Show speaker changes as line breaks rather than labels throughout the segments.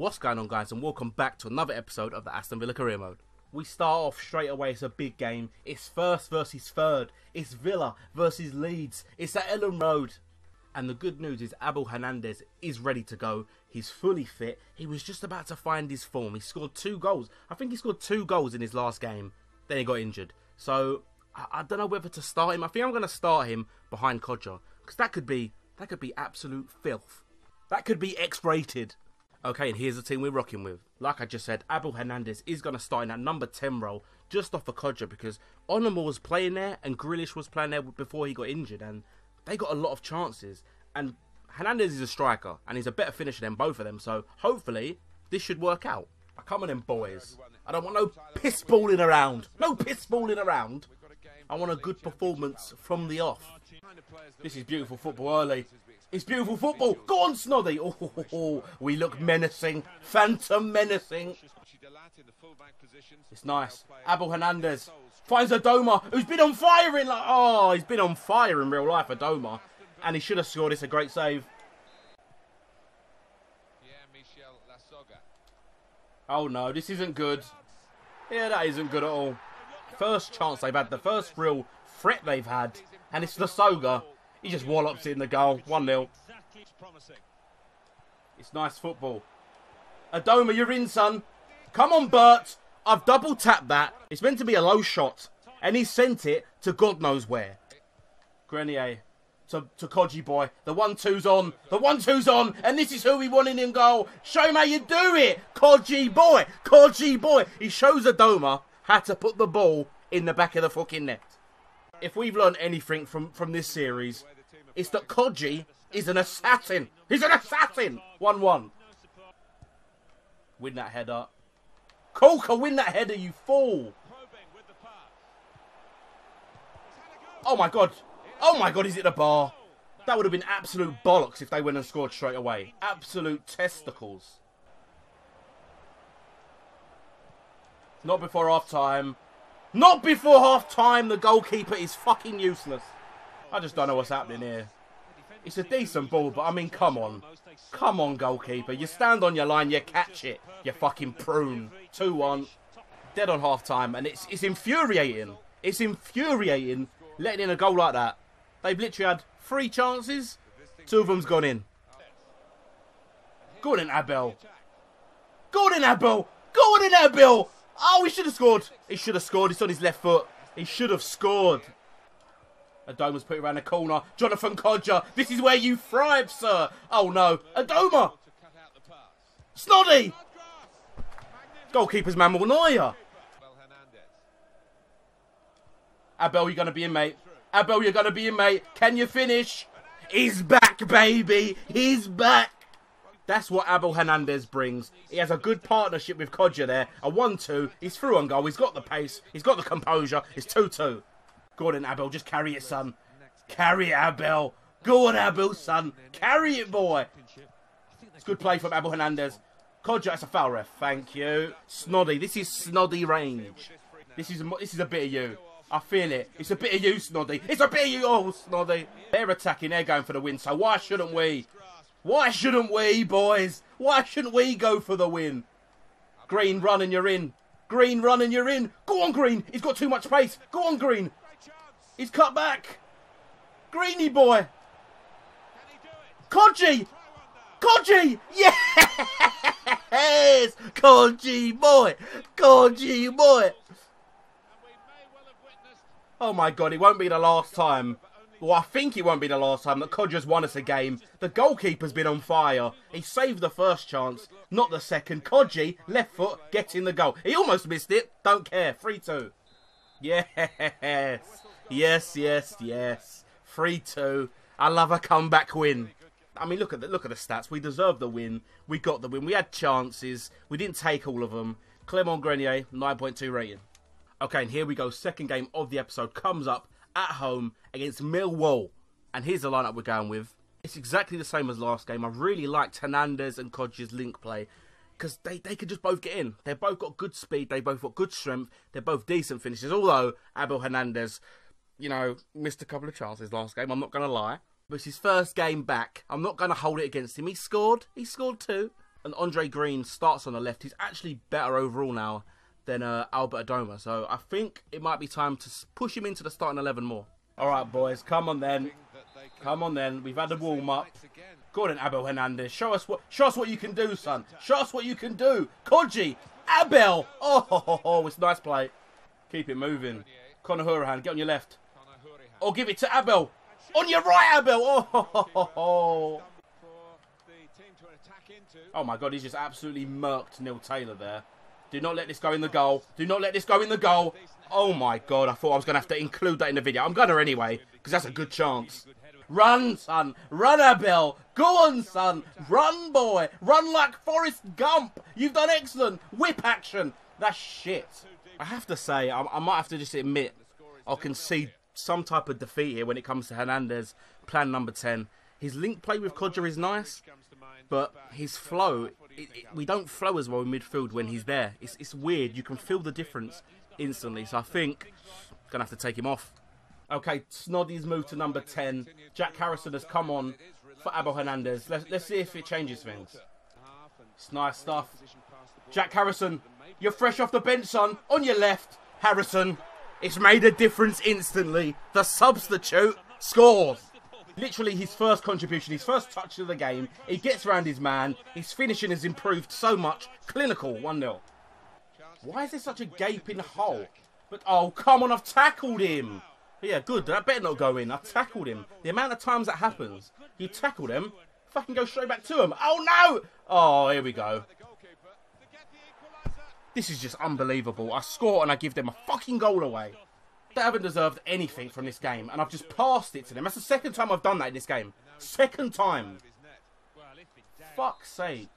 What's going on, guys, and welcome back to another episode of the Aston Villa Career Mode. We start off straight away. It's a big game. It's first versus third. It's Villa versus Leeds. It's at Elland Road. And the good news is Abel Hernandez is ready to go. He's fully fit. He was just about to find his form. He scored two goals. I think he scored two goals in his last game. Then he got injured. So I, I don't know whether to start him. I think I'm going to start him behind Kodjia because that could be that could be absolute filth. That could be X-rated. Okay, and here's the team we're rocking with. Like I just said, Abel Hernandez is going to start in that number 10 role just off of Kodjia because Onomah was playing there and Grealish was playing there before he got injured and they got a lot of chances. And Hernandez is a striker and he's a better finisher than both of them, so hopefully this should work out. Come on in, boys. I don't want no piss balling around. No piss balling around. I want a good performance from the off. This is beautiful football early. It's beautiful football. Go on, Snoddy. Oh, we look menacing. Phantom menacing. It's nice. Abel Hernandez finds Adomah, who's been on fire in like oh, he's been on fire in real life, Adomah, and he should have scored. It's a great save. Yeah, Michel Lasogga. Oh no, this isn't good. Yeah, that isn't good at all. First chance they've had, the first real threat they've had, and it's Lasogga. He just wallops in the goal. 1 0. It's nice football. Adomah, you're in, son. Come on, Bert. I've double tapped that. It's meant to be a low shot. And he sent it to God knows where. Grenier to, to Kodji boy. The one two's on. The one two's on. And this is who we wanted in goal. Show him how you do it. Kodji boy. Kodji boy. He shows Adomah how to put the ball in the back of the fucking net. If we've learned anything from, from this series, it's that Koji is an assassin. He's an assassin. 1-1. Win that header. Coca, win that header, you fool. Oh my god. Oh my god, is it the bar? That would have been absolute bollocks if they went and scored straight away. Absolute testicles. Not before half time. Not before half time. The goalkeeper is fucking useless. I just don't know what's happening here. It's a decent ball, but I mean, come on. Come on, goalkeeper. You stand on your line, you catch it. You fucking prune. 2-1. Dead on half time, and it's, it's infuriating. It's infuriating letting in a goal like that. They've literally had three chances. Two of them's gone in. Gordon Abel. Gordon on Abel. Go on in, Abel. Oh, he should have scored. He should have scored. It's on his left foot. He should have scored. Adomah's put around the corner. Jonathan Kodjia, this is where you thrive, sir. Oh, no. Adomah. Snoddy. Goalkeeper's Manuel Neuer. Abel, you're going to be in, mate. Abel, you're going to be in, mate. Can you finish? He's back, baby. He's back. That's what Abel Hernandez brings. He has a good partnership with Kodjia there. A 1-2. He's through on goal. He's got the pace. He's got the composure. It's 2-2. Go on, Abel. Just carry it, son. Carry it, Abel. Go on, Abel, son. Carry it, boy. It's good play from Abel Hernandez. Kodjia, that's a foul ref. Thank you. Snoddy. This is Snoddy range. This is, this is a bit of you. I feel it. It's a bit of you, Snoddy. It's a bit of you, oh, Snoddy. They're attacking. They're going for the win. So why shouldn't we? Why shouldn't we, boys? Why shouldn't we go for the win? Green, run and you're in. Green, run and you're in. Go on, Green. He's got too much pace. Go on, Green. He's cut back. Greeny boy. Kodji. Kodji. Yes. Kodji boy. Kodji boy. Oh my god, it won't be the last time. Well, I think it won't be the last time that Kodjia's won us a game. The goalkeeper's been on fire. He saved the first chance, not the second. Kodji, left foot, getting the goal. He almost missed it. Don't care. 3-2. Yes. Yes, yes, yes. 3-2. I love a comeback win. I mean, look at the look at the stats. We deserved the win. We got the win. We had chances. We didn't take all of them. Clement Grenier, 9.2 rating. Okay, and here we go. Second game of the episode comes up at home against Millwall. And here's the lineup we're going with. It's exactly the same as last game. I really liked Hernandez and Kodjia's link play because they, they could just both get in. They've both got good speed. They both got good strength. They're both decent finishes. Although Abel Hernandez, you know, missed a couple of chances last game. I'm not going to lie. But it's his first game back. I'm not going to hold it against him. He scored. He scored two. And Andre Green starts on the left. He's actually better overall now than uh, Albert Adomah. So I think it might be time to push him into the starting 11 more. All right, boys, come on then. Come on then. We've had a warm up. Go on, Abel Hernandez. Show us what. Show us what you can do, son. Show us what you can do. Koji, Abel. Oh, ho, ho, ho. it's nice play. Keep it moving. Conor Hourihane, get on your left. Or give it to Abel. On your right, Abel. Oh, ho, ho, ho. oh my God, he's just absolutely murked Neil Taylor there. Do not let this go in the goal. Do not let this go in the goal. Oh my God, I thought I was going to have to include that in the video. I'm going to anyway, because that's a good chance. Run, son. Run, Abel. Go on, son. Run, boy. Run like Forrest Gump. You've done excellent. Whip action. That's shit. I have to say, I, I might have to just admit I'll concede some type of defeat here when it comes to Hernandez, plan number 10. His link play with Kodjia is nice, but his flow, it, it, we don't flow as well in midfield when he's there. It's, it's weird. You can feel the difference instantly. So I think I'm going to have to take him off. Okay, Snoddy's moved to number 10. Jack Harrison has come on for Abel Hernandez. Let's, let's see if it changes things. It's nice stuff. Jack Harrison, you're fresh off the bench, son. On your left, Harrison. It's made a difference instantly. The substitute scores. Literally his first contribution, his first touch of the game. He gets around his man. His finishing has improved so much. Clinical, 1-0. Why is there such a gaping hole? But, oh, come on, I've tackled him. Yeah, good. That better not go in. I tackled him. The amount of times that happens, you tackled him, fucking go straight back to him. Oh, no! Oh, here we go. This is just unbelievable. I score and I give them a fucking goal away. They haven't deserved anything from this game, and I've just passed it to them. That's the second time I've done that in this game. Second time. Fuck's sake.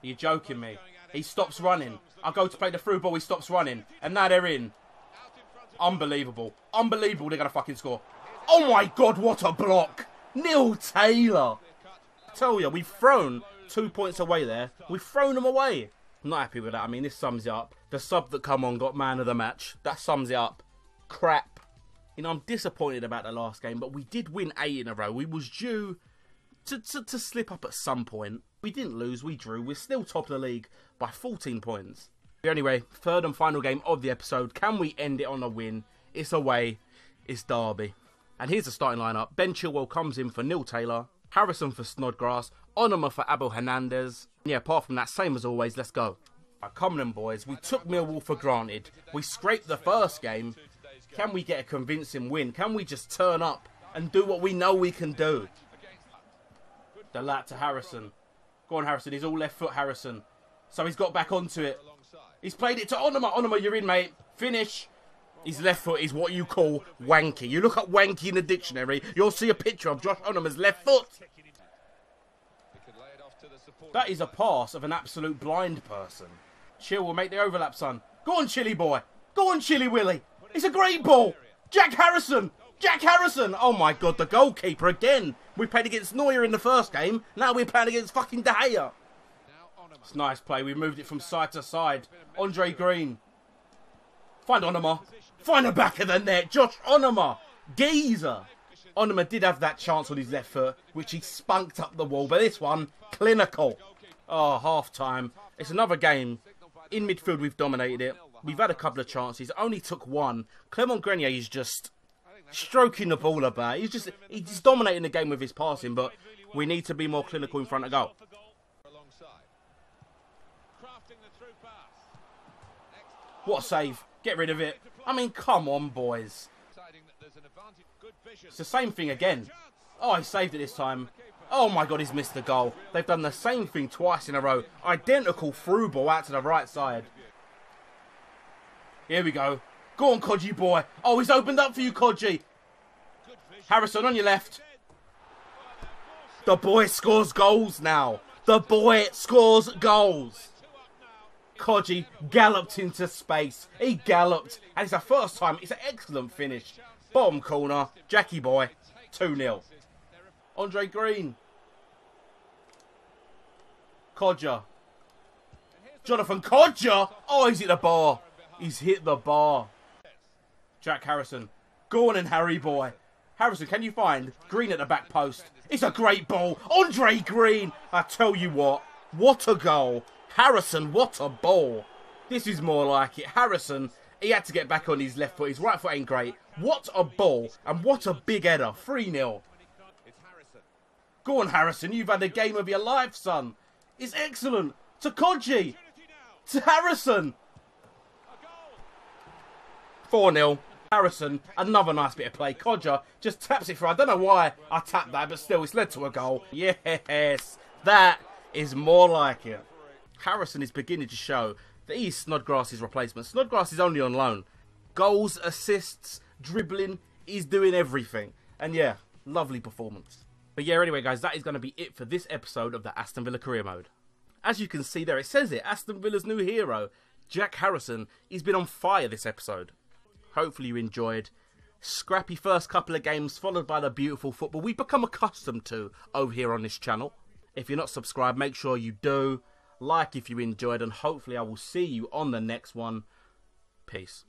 You're joking me. He stops running. I go to play the through ball, he stops running. And now they're in. Unbelievable. Unbelievable they're going to fucking score. Oh my god, what a block. Neil Taylor. I tell you, we've thrown two points away there. We've thrown them away. Not happy with that. I mean, this sums it up. The sub that come on got man of the match. That sums it up. Crap. You know, I'm disappointed about the last game, but we did win eight in a row. We was due to, to, to slip up at some point. We didn't lose, we drew. We're still top of the league by 14 points. Anyway, third and final game of the episode. Can we end it on a win? It's away. It's Derby. And here's the starting lineup. Ben Chilwell comes in for Neil Taylor. Harrison for Snodgrass. Onomah for Abel Hernandez. Yeah, apart from that, same as always, let's go. Right, come on, boys. We took Millwall for granted. We scraped the first game. Can we get a convincing win? Can we just turn up and do what we know we can do? The lap to Harrison. Go on, Harrison. He's all left foot, Harrison. So he's got back onto it. He's played it to Onomah. Onomah, you're in, mate. Finish. His left foot is what you call wanky. You look up wanky in the dictionary, you'll see a picture of Josh Onomah's left foot. That is a pass of an absolute blind person. Chilwell make the overlap, son. Go on, Chilly boy. Go on, Chilly Willy. It's a great ball. Jack Harrison. Jack Harrison! Oh my god, the goalkeeper again! We played against Neuer in the first game, now we're playing against fucking De Gea. It's nice play, we moved it from side to side. Andre Green. Find Onomah. Find the back of the net. Josh Onomah. Geezer. Onomah did have that chance on his left foot, which he spunked up the wall, but this one, clinical. Oh, half time. It's another game. In midfield, we've dominated it. We've had a couple of chances. Only took one. Clement Grenier is just stroking the ball about. He's just he's dominating the game with his passing, but we need to be more clinical in front of goal. What a save. Get rid of it. I mean, come on, boys. It's the same thing again. Oh, he saved it this time. Oh my god, he's missed the goal. They've done the same thing twice in a row. Identical through ball out to the right side. Here we go. Go on, Koji boy. Oh, he's opened up for you, Koji. Harrison on your left. The boy scores goals now. The boy scores goals. Koji galloped into space. He galloped. And it's the first time. It's an excellent finish. Bottom corner. Jackie boy. 2-0. Andre Green. Kodjia. Jonathan Kodjia. Oh, he's hit the bar. He's hit the bar. Jack Harrison. Go on in, Harry boy. Harrison, can you find Green at the back post? It's a great ball. Andre Green. I tell you what, what a goal. Harrison, what a ball. This is more like it. Harrison, he had to get back on his left foot. His right foot ain't great. What a ball. And what a big header. 3 0. Go on, Harrison. You've had a game of your life, son. It's excellent. To Kodji. To Harrison. 4 0. Harrison, another nice bit of play. Kodjia just taps it for. I don't know why I tapped that, but still, it's led to a goal. Yes, that is more like it. Harrison is beginning to show that he's Snodgrass's replacement. Snodgrass is only on loan. Goals, assists, dribbling, he's doing everything. And yeah, lovely performance. But yeah, anyway, guys, that is going to be it for this episode of the Aston Villa Career Mode. As you can see there, it says it Aston Villa's new hero, Jack Harrison. He's been on fire this episode. Hopefully, you enjoyed. Scrappy first couple of games, followed by the beautiful football we've become accustomed to over here on this channel. If you're not subscribed, make sure you do. Like if you enjoyed, and hopefully, I will see you on the next one. Peace.